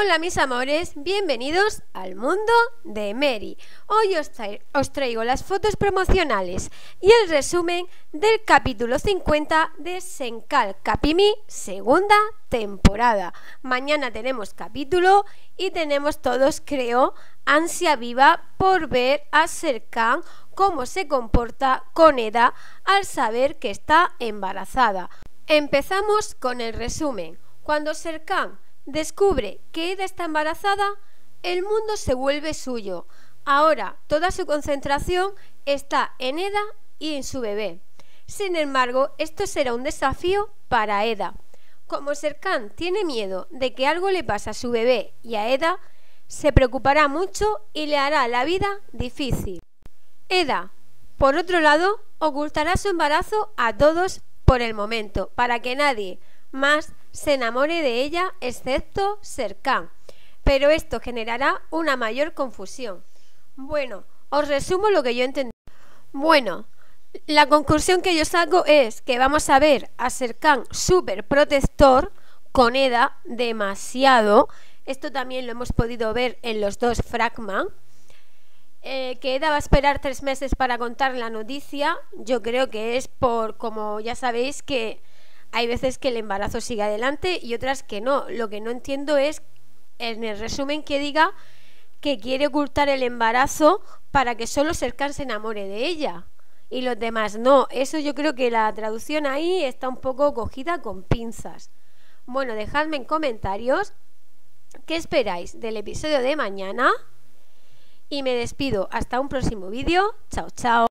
Hola mis amores, bienvenidos al mundo de Mary. Hoy os, traigo las fotos promocionales y el resumen del capítulo 50 de Senkal Capimi, segunda temporada. Mañana tenemos capítulo y tenemos todos, creo, ansia viva por ver a Serkan cómo se comporta con Eda al saber que está embarazada. Empezamos con el resumen. Cuando Serkan descubre que Eda está embarazada, el mundo se vuelve suyo. Ahora toda su concentración está en Eda y en su bebé. Sin embargo, esto será un desafío para Eda. Como Serkan tiene miedo de que algo le pase a su bebé y a Eda, se preocupará mucho y le hará la vida difícil. Eda, por otro lado, ocultará su embarazo a todos por el momento, para que nadie más se enamore de ella excepto Serkan. Pero esto generará una mayor confusión. Bueno, os resumo lo que yo entendí. Bueno, la conclusión que yo saco es que vamos a ver a Serkan súper protector con Eda demasiado. Esto también lo hemos podido ver en los dos Fragman. Eh, que Eda va a esperar tres meses para contar la noticia. Yo creo que es por, como ya sabéis, que hay veces que el embarazo sigue adelante y otras que no. Lo que no entiendo es en el resumen que diga que quiere ocultar el embarazo para que solo Serkan se enamore de ella y los demás no. Eso yo creo que la traducción ahí está un poco cogida con pinzas. Bueno, dejadme en comentarios qué esperáis del episodio de mañana y me despido hasta un próximo vídeo. Chao, chao.